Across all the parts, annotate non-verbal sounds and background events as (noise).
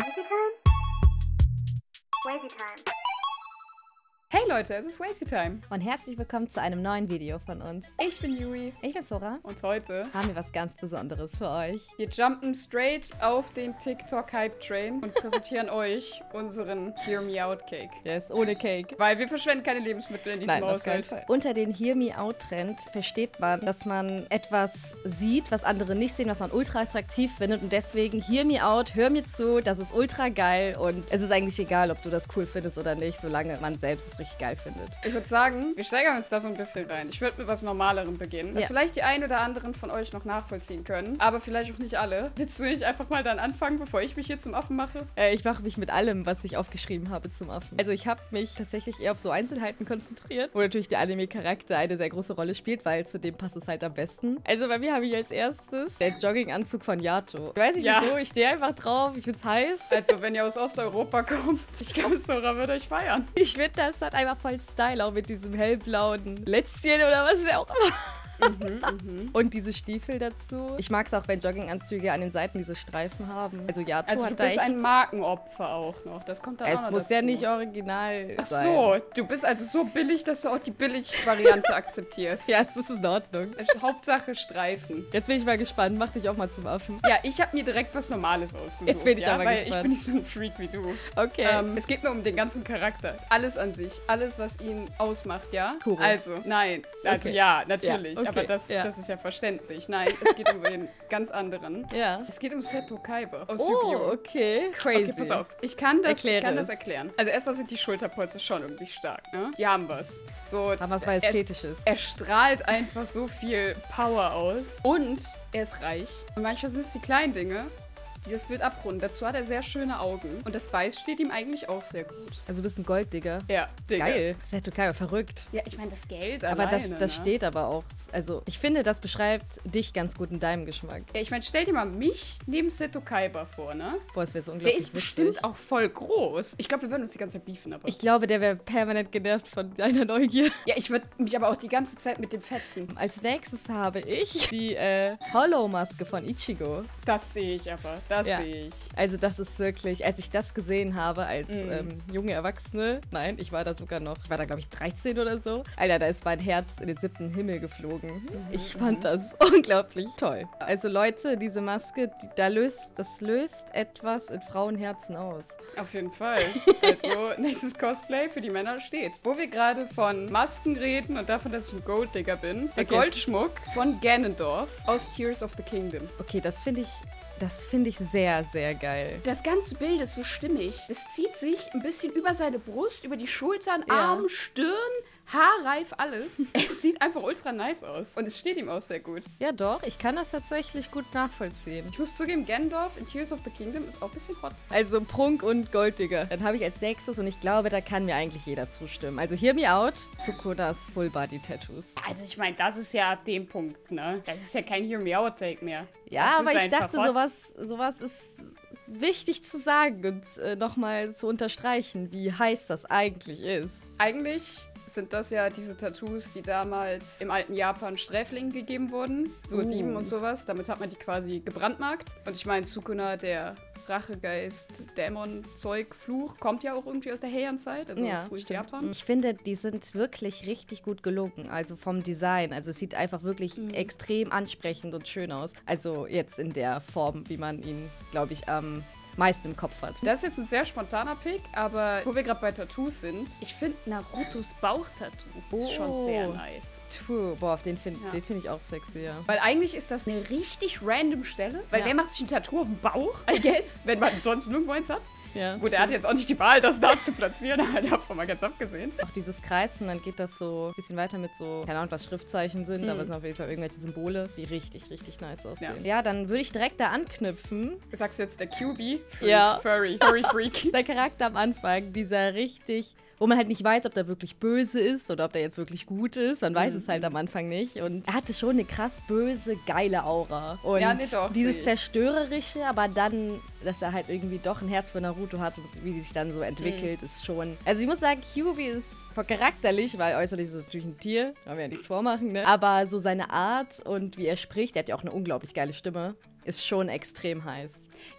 Wavy time? Wavy time. Hey Leute, es ist Wasty Time. Und herzlich willkommen zu einem neuen Video von uns. Ich bin Yui Ich bin Sora. und heute Haben wir was ganz Besonderes für euch. wir jumpen straight auf den TikTok Hype Train und präsentieren (laughs) euch unseren Hear Me Out Cake. Yes, ohne Cake. Weil wir verschwenden keine Lebensmittel in diesem Nein, Haushalt. Unter den Hear Me Out Trend versteht man, dass man etwas sieht, was andere nicht sehen, was man ultra attraktiv findet und deswegen Hear Me Out, hör mir zu, das ist ultra geil und es ist eigentlich egal, ob du das cool findest oder nicht, solange man selbst es richtig geil findet. Ich würde sagen, wir steigern uns da so ein bisschen rein. Ich würde mit was Normalerem beginnen, was Ja. vielleicht die ein oder anderen von euch noch nachvollziehen können, aber vielleicht auch nicht alle. Willst du nicht einfach mal dann anfangen, bevor ich mich hier zum Affen mache? Äh, ich mache mich mit allem, was ich aufgeschrieben habe, zum Affen. Also ich habe mich tatsächlich eher auf so Einzelheiten konzentriert, wo natürlich der Anime-Charakter eine sehr große Rolle spielt, weil zu dem passt es halt am besten. Also bei mir habe ich als erstes der Jogginganzug von Yato. Ich weiß nicht Ja. wieso, ich stehe einfach drauf, ich find's heiß. Also, wenn ihr aus Osteuropa kommt, ich glaube, Sora wird euch feiern. Ich finde, das hat einfach voll Style, auch mit diesem hellblauen Lätzchen oder was auch immer. Und diese Stiefel dazu. Ich mag es auch, wenn Jogginganzüge an den Seiten diese Streifen haben. Also Yato Also, du bist ein Markenopfer auch noch. Das kommt da auch es muss dazu. ja nicht original Ach sein. so, du bist also so billig, dass du auch die Billig-Variante (laughs) akzeptierst. Ja, das ist in Ordnung. Hauptsache Streifen. Jetzt bin ich mal gespannt. Mach dich auch mal zum Affen. Ja, ich habe mir direkt was Normales ausgesucht. Jetzt bin ich ja, aber weil gespannt. ich bin nicht so ein Freak wie du. Okay. Ähm, es geht mir um den ganzen Charakter. Alles an sich. Alles, was ihn ausmacht, ja? Kuro. Also, nein. Also Okay. ja, natürlich. Ja, okay, Aber das, ja. das ist ja verständlich. Nein, es geht um den ganz anderen. (laughs) ja. Es geht um Seto Kaiba aus Oh, Yu-Gi-Oh! okay. Crazy. Okay, pass auf. Ich kann das, ich kann das erklären. Also erstmal sind die Schulterpolster schon irgendwie stark, ne? Die haben was. So, Haben was mal er-. Er strahlt einfach so viel Power aus. Und er ist reich. Und manchmal sind es die kleinen Dinge, die das Bild abrunden. Dazu hat er sehr schöne Augen. Und das Weiß steht ihm eigentlich auch sehr gut. Also du bist ein Golddigger. Ja, Digga. Geil. Das ist ja total verrückt. Ja, ich meine, das Geld Aber das, alleine, das ne? steht aber auch. Also ich finde, das beschreibt dich ganz gut in deinem Geschmack. Ja, ich meine, stell dir mal mich neben Seto Kaiba vor, ne? Boah, es wäre so Der unglaublich ist bestimmt auch voll groß. Ich glaube, wir würden uns die ganze Zeit beefen, aber... Ich glaube, der wäre permanent genervt von deiner Neugier. (laughs) ja, ich würde mich aber auch die ganze Zeit mit dem fetzen. Als nächstes habe ich die äh, Hollow-Maske von Ichigo. Das sehe ich aber. Das Ja. sehe ich. Also das ist wirklich, als ich das gesehen habe als Mhm. ähm, junge Erwachsene, nein, ich war da sogar noch, ich war da glaube ich 13 oder so. Alter, da ist mein Herz in den siebten Himmel geflogen. Mhm. Ich fand das (laughs) unglaublich toll. Also Leute, diese Maske, die, da löst, das löst etwas in Frauenherzen aus. Auf jeden Fall. (laughs) Also, nächstes Cosplay für die Männer steht. Wo wir gerade von Masken reden und davon, dass ich ein Golddigger bin. Der Okay. Goldschmuck von Ganondorf aus Tears of the Kingdom. Okay, das finde ich, das finde ich sehr, sehr geil. Das ganze Bild ist so stimmig. Es zieht sich ein bisschen über seine Brust, über die Schultern, Ja. Arm, Stirn, haarreif, alles. (laughs) es sieht einfach ultra nice aus. Und es steht ihm auch sehr gut. Ja doch, ich kann das tatsächlich gut nachvollziehen. Ich muss zugeben, Ganondorf in Tears of the Kingdom ist auch ein bisschen hot. Also Prunk und Golddigger. Dann habe ich als nächstes, und ich glaube, da kann mir eigentlich jeder zustimmen. Also Hear Me Out, Sukodas Full Body Tattoos. Also ich meine, das ist ja ab dem Punkt, ne? Das ist ja kein Hear Me Out Take mehr. Ja, Das aber ich dachte, hot. sowas, sowas ist wichtig zu sagen und äh, nochmal zu unterstreichen, wie heiß das eigentlich ist. Eigentlich sind das ja diese Tattoos, die damals im alten Japan Sträflingen gegeben wurden. So Oh. Dieben und sowas. Damit hat man die quasi gebrandmarkt. Und ich meine, Sukuna, der Rachegeist, Dämon, Zeug, Fluch, kommt ja auch irgendwie aus der Heian-Zeit, also ja, frühes. Japan. Ich finde, die sind wirklich richtig gut gelogen, also vom Design. Also es sieht einfach wirklich Mhm. extrem ansprechend und schön aus. Also jetzt in der Form, wie man ihn, glaube ich, am meisten im Kopf hat. Das ist jetzt ein sehr spontaner Pick, aber wo wir gerade bei Tattoos sind, ich finde Narutos Bauchtattoo ist schon Oh. sehr nice. True. Boah, den finde Ja. den find ich auch sexy, ja. Weil eigentlich ist das eine richtig random Stelle. Weil Ja. wer macht sich ein Tattoo auf dem Bauch, I guess, (laughs) wenn man sonst nirgendwo eins hat? Ja. Gut, er hat jetzt auch nicht die Wahl, das da zu platzieren, (laughs) aber davon mal ganz abgesehen. Auch dieses Kreis und dann geht das so ein bisschen weiter mit so, keine Ahnung, was Schriftzeichen sind, aber es sind auf jeden Fall irgendwelche Symbole, die richtig, richtig nice aussehen. Ja, dann würde ich direkt da anknüpfen. Sagst du jetzt der QB? Freak, Ja. Furry. Furry Freak. (laughs) Der Charakter am Anfang, dieser richtig, wo man halt nicht weiß, ob der wirklich böse ist oder ob der jetzt wirklich gut ist. Man weiß es halt am Anfang nicht. Und er hatte schon eine krass böse, geile Aura. Und Ja, nee, doch, dieses ich. Zerstörerische, aber dann, dass er halt irgendwie doch ein Herz für Naruto hat und wie sich dann so entwickelt, ist schon. Also ich muss sagen, Kyubi ist charakterlich, weil äußerlich ist es natürlich ein Tier, wollen wir ja nichts vormachen, ne? Aber so seine Art und wie er spricht, der hat ja auch eine unglaublich geile Stimme, ist schon extrem heiß.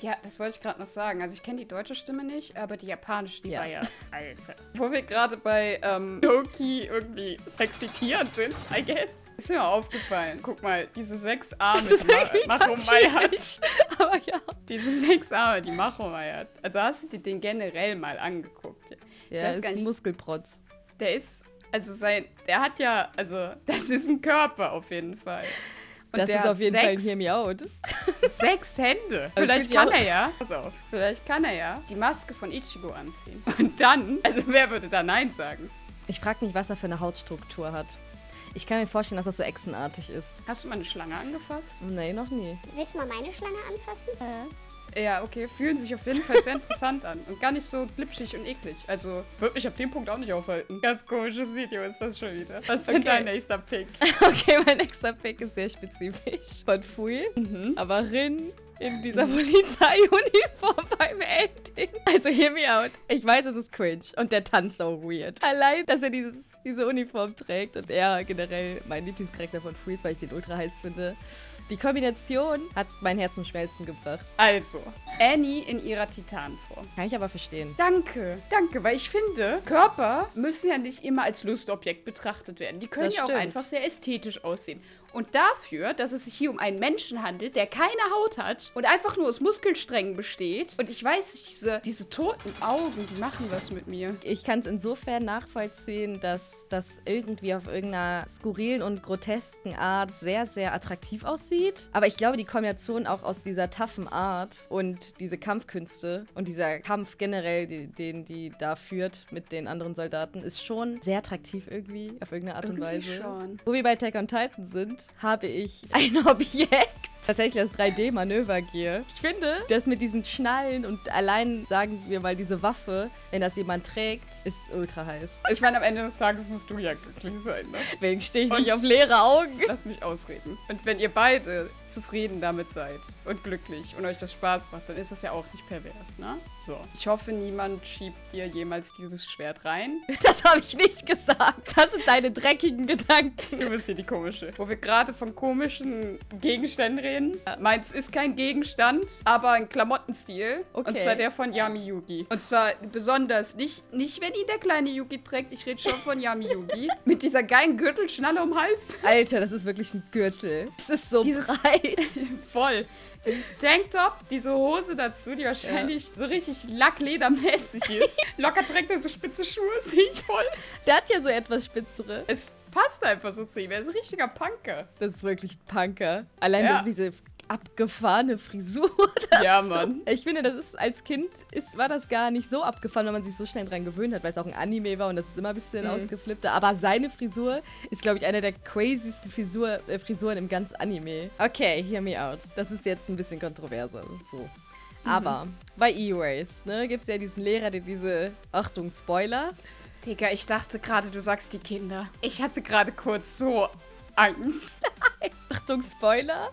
Ja, das wollte ich gerade noch sagen. Also ich kenne die deutsche Stimme nicht, aber die japanische, die Ja. war ja alter. (laughs) Wo wir gerade bei ähm, Loki irgendwie sexitiert sind, I guess. Ist mir aufgefallen. Guck mal, diese sechs Arme, Das die Ma irgendwie Machomai ganz hat. (laughs) Aber ja. Diese sechs Arme, die Machomai hat. Also hast du dir den generell mal angeguckt? Ich Ja, ist ein. Muskelprotz. Der ist, also sein, der hat ja, also (laughs) das ist ein Körper auf jeden Fall. Und Das der ist auf jeden sechs, Fall ein Hear Me Out. Sechs Hände. Aber Vielleicht kann er ja, pass auf, vielleicht kann er ja die Maske von Ichigo anziehen. (laughs) Und dann, also wer würde da Nein sagen? Ich frage mich, was er für eine Hautstruktur hat. Ich kann mir vorstellen, dass das so echsenartig ist. Hast du mal eine Schlange angefasst? Nee, noch nie. Willst du mal meine Schlange anfassen? Ja, okay, fühlen sich auf jeden Fall sehr interessant an und gar nicht so glitschig und eklig. Also, würde mich ab dem Punkt auch nicht aufhalten. Ganz komisches Video ist das schon wieder. Was ist denn Okay. dein nächster Pick? (laughs) Okay, mein nächster Pick ist sehr spezifisch. Von Fui. Aber Rin in dieser Polizeiuniform (laughs) beim Ending. Also hear me out. Ich weiß, es ist cringe und der tanzt auch weird. Allein, dass er dieses, diese Uniform trägt und er generell mein Lieblingscharakter von Fui ist, weil ich den ultra heiß finde. Die Kombination hat mein Herz zum Schmelzen gebracht. Also, Annie in ihrer Titanform. Kann ich aber verstehen. Danke, danke, weil ich finde, Körper müssen ja nicht immer als Lustobjekt betrachtet werden. Die können Das ja auch stimmt. einfach sehr ästhetisch aussehen. Und dafür, dass es sich hier um einen Menschen handelt, der keine Haut hat und einfach nur aus Muskelsträngen besteht. Und ich weiß, nicht, diese, diese toten Augen, die machen was mit mir. Ich kann es insofern nachvollziehen, dass das irgendwie auf irgendeiner skurrilen und grotesken Art sehr, sehr attraktiv aussieht. Aber ich glaube, die Kombination auch aus dieser toughen Art und diese Kampfkünste und dieser Kampf generell, die, den die da führt mit den anderen Soldaten, ist schon sehr attraktiv irgendwie, auf irgendeine Art und Irgendwie Weise. schon. Wo wir bei Attack on Titan sind, habe ich ein (laughs) Objekt. Tatsächlich das 3D-Manövergear. Ich finde, das mit diesen Schnallen und allein, sagen wir mal, diese Waffe, wenn das jemand trägt, ist ultra heiß. Ich meine, am Ende des Tages musst du ja glücklich sein, ne? Deswegen stehe ich Und- nicht auf leere Augen. Lass mich ausreden. Und wenn ihr beide zufrieden damit seid und glücklich und euch das Spaß macht, dann ist das ja auch nicht pervers, ne? So. Ich hoffe, niemand schiebt dir jemals dieses Schwert rein. (laughs) Das habe ich nicht gesagt. Das sind deine dreckigen Gedanken. Du bist hier die komische. Wo wir gerade von komischen Gegenständen reden. Äh, Meins ist kein Gegenstand, aber ein Klamottenstil. Und Okay. zwar der von Yami Yugi. Und zwar besonders nicht, nicht wenn ihn der kleine Yugi trägt. Ich rede schon von Yami Yugi. (laughs) Mit dieser geilen Gürtelschnalle um den Hals. Alter, das ist wirklich ein Gürtel. Es ist so Dieses- breit. (laughs) Voll. Dieses Tanktop, diese Hose dazu, die wahrscheinlich so richtig lackledermäßig ist. (laughs) Locker trägt er so spitze Schuhe, sehe ich voll. Der hat ja so etwas spitzere. Es passt einfach so zu ihm. Er ist ein richtiger Punker. Das ist wirklich ein Punker. Allein Ja. diese abgefahrene Frisur. (laughs) Ja. Mann. Ich finde, das ist als Kind ist, war das gar nicht so abgefahren, weil man sich so schnell dran gewöhnt hat, weil es auch ein Anime war und das ist immer ein bisschen Mhm. ausgeflippter. Aber seine Frisur ist, glaube ich, eine der craziesten Frisur, äh, Frisuren im ganzen Anime. Okay, hear me out. Das ist jetzt ein bisschen kontroverser. So. Mhm. Aber bei E-Race, ne, gibt es ja diesen Lehrer, der diese, Achtung, Spoiler, Digga, ich dachte gerade, du sagst die Kinder. Ich hatte gerade kurz so Angst. (laughs) Achtung, Spoiler.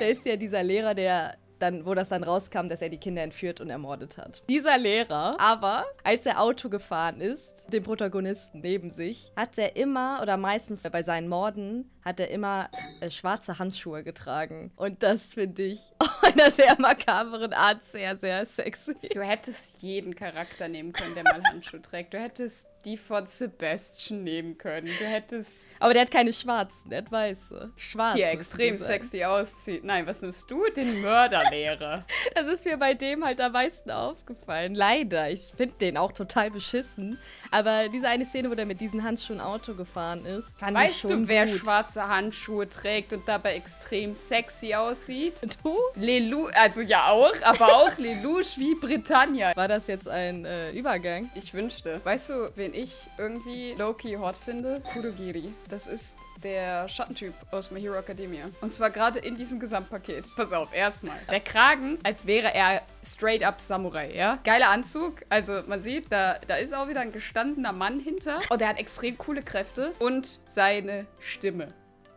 Der ist ja dieser Lehrer, der dann, wo das dann rauskam, dass er die Kinder entführt und ermordet hat. Dieser Lehrer, aber als er Auto gefahren ist, den Protagonisten neben sich, hat er immer oder meistens bei seinen Morden hat er immer äh, schwarze Handschuhe getragen. Und das finde ich (laughs) auf einer sehr makaberen Art sehr, sehr sexy. Du hättest jeden Charakter nehmen können, der mal Handschuhe trägt. Du hättest die von Sebastian nehmen können. Du hättest Aber der hat keine schwarzen, der hat weiße. Schwarz. die müsste extrem sexy aussieht. Nein, was nimmst du? Den Mörderlehrer. (laughs) Das ist mir bei dem halt am meisten aufgefallen. Leider. Ich finde den auch total beschissen. Aber diese eine Szene, wo der mit diesen Handschuhen Auto gefahren ist, fand ich Weißt schon du, wer gut. schwarze Handschuhe trägt und dabei extrem sexy aussieht? Du? Lelu, also ja auch, aber auch (laughs) Lelouch wie Britannia. War das jetzt ein äh, Übergang? Ich wünschte. Weißt du, wen ich irgendwie low-key hot finde? Kurogiri. Das ist der Schattentyp aus My Hero Academia. Und zwar gerade in diesem Gesamtpaket. Pass auf, erstmal. Der Kragen, als wäre er straight up Samurai, ja? Geiler Anzug. Also man sieht, da, da ist auch wieder ein gestandener Mann hinter. Und er hat extrem coole Kräfte. Und seine Stimme.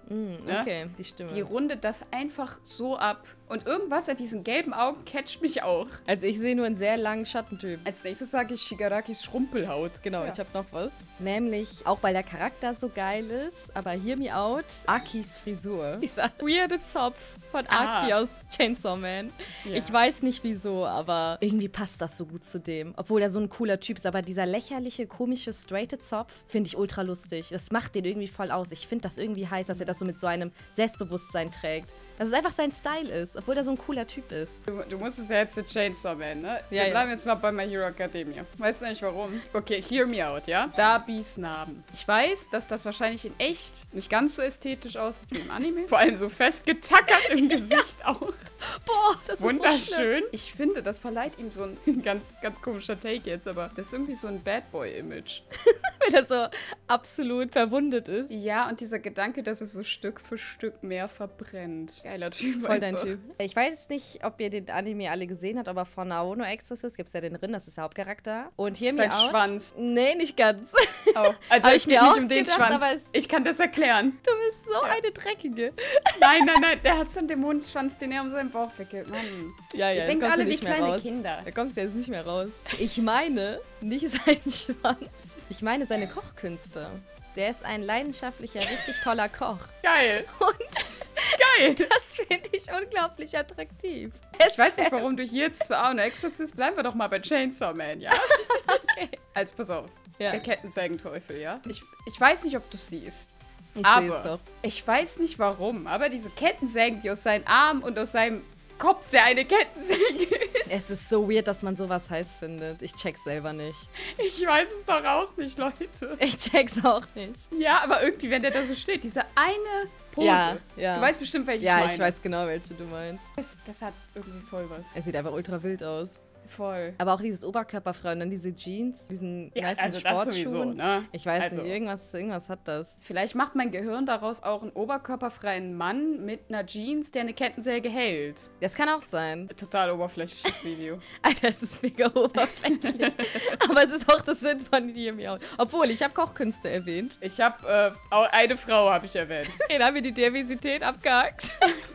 Mm, Ja? okay, die Stimme. Die rundet das einfach so ab. Und irgendwas an diesen gelben Augen catcht mich auch. Also ich sehe nur einen sehr langen Schattentyp. Als nächstes sage ich Shigarakis Schrumpelhaut. Genau, Ja. ich habe noch was. Nämlich, auch weil der Charakter so geil ist, aber hear me out, Akis Frisur. Dieser weirde Zopf von Aki Ah. aus Chainsaw Man. Ja. Ich weiß nicht wieso, aber irgendwie passt das so gut zu dem. Obwohl er so ein cooler Typ ist, aber dieser lächerliche, komische, straighte Zopf finde ich ultra lustig. Das macht den irgendwie voll aus. Ich finde das irgendwie heiß, dass er das so mit so einem Selbstbewusstsein trägt. Dass es einfach sein Style ist, obwohl er so ein cooler Typ ist. Du, du musst es ja jetzt zu Chainsaw Man, ne? Ja, Wir ja. bleiben jetzt mal bei My Hero Academia. Weißt du nicht warum? Okay, hear me out, ja? Darbys Narben. Ich weiß, dass das wahrscheinlich in echt nicht ganz so ästhetisch aussieht wie im Anime. Vor allem so festgetackert im (laughs) Gesicht auch. Boah, das ist so schlimm. Wunderschön. Ich finde, das verleiht ihm so ein (laughs) ganz, ganz komischer Take jetzt, aber das ist irgendwie so ein Bad Boy-Image. (laughs) Wenn er so absolut verwundet ist. Ja, und dieser Gedanke, dass es so Stück für Stück mehr verbrennt. Geiler Typ. Voll dein einfach. Typ. Ich weiß nicht, ob ihr den Anime alle gesehen habt, aber von Naono Exorcist gibt es ja den Rin, das ist der Hauptcharakter. Und hier Sein mir out. Schwanz. Nee, nicht ganz. Oh, also (laughs) ich auch nicht um den gedacht, Schwanz. Ich kann das erklären. Du bist so eine Dreckige. Nein, nein, nein, der hat so einen Dämonenschwanz, den er um seinen Bauch wickelt. Mann. Ja, Ihr ja, denkt da kommst alle wie kleine raus. Kinder. Da kommst du jetzt nicht mehr raus. Ich meine nicht seinen (laughs) Schwanz. Ich meine seine Kochkünste. Der ist ein leidenschaftlicher, richtig toller Koch. Geil, Und geil. (laughs) das finde ich unglaublich attraktiv. Ich weiß nicht, warum du hier jetzt zu Arno Exorcist. Bleiben wir doch mal bei Chainsaw Man, ja? (laughs) Also pass auf. Ja. Der Kettensägenteufel, ja? Ich, ich weiß nicht, ob du siehst. Ich seh's doch. ich weiß nicht warum, aber diese Kettensägen, die aus seinen Armen und aus seinem Kopf, der eine Kettensäge ist. Es ist so weird, dass man sowas heiß findet. Ich check's selber nicht. Ich weiß es doch auch nicht, Leute. Ich check's auch nicht. Ja, aber irgendwie, wenn der da so steht, diese eine Pose. Ja, ja. Du weißt bestimmt, welche Ja, ich meine. ich weiß genau, welche du meinst. Das, das hat irgendwie voll was. Es sieht einfach ultra wild aus. Voll. Aber auch dieses Oberkörperfrei und dann diese Jeans, diesen Ja, nicen also das Sportschuhen. sowieso, ne? Ich weiß Also. nicht, irgendwas, irgendwas hat das. Vielleicht macht mein Gehirn daraus auch einen oberkörperfreien Mann mit einer Jeans, der eine Kettensäge hält. Das kann auch sein. Total oberflächliches Video. (laughs) Alter, es ist mega oberflächlich. (laughs) Aber es ist auch das Sinn von Me Out. Obwohl, ich habe Kochkünste erwähnt. Ich habe äh, eine Frau habe ich erwähnt. (laughs) Okay, da haben wir die Diversität abgehakt.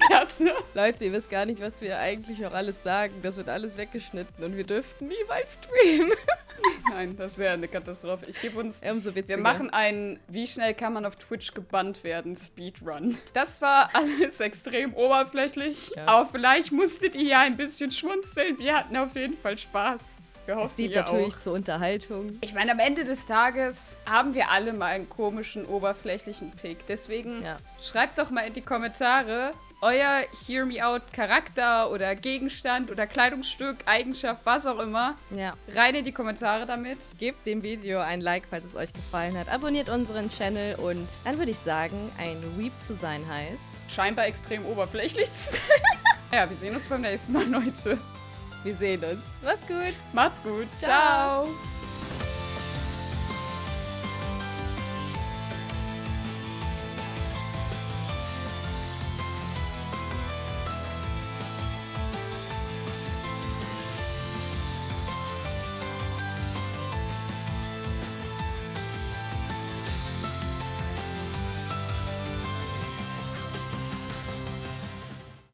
Klasse. Leute, ihr wisst gar nicht, was wir eigentlich auch alles sagen. Das wird alles weggeschnitten und wir dürften niemals streamen. (laughs) Nein, das wäre eine Katastrophe. Ich gebe uns. Umso witziger. Wir machen einen, wie schnell kann man auf Twitch gebannt werden, Speedrun. Das war alles extrem oberflächlich, Ja. aber vielleicht musstet ihr ja ein bisschen schmunzeln. Wir hatten auf jeden Fall Spaß. Wir Es hoffen, dient ihr natürlich auch. zur Unterhaltung. Ich meine, am Ende des Tages haben wir alle mal einen komischen, oberflächlichen Pick. Deswegen Ja. schreibt doch mal in die Kommentare euer Hear Me Out Charakter oder Gegenstand oder Kleidungsstück, Eigenschaft, was auch immer. Ja. Rein in die Kommentare damit. Gebt dem Video ein Like, falls es euch gefallen hat. Abonniert unseren Channel und dann würde ich sagen, ein Weep zu sein heißt. Scheinbar extrem oberflächlich zu sein. (laughs) ja, wir sehen uns beim nächsten Mal, Leute. Wir sehen uns. Mach's gut. Macht's gut. Ciao. Ciao.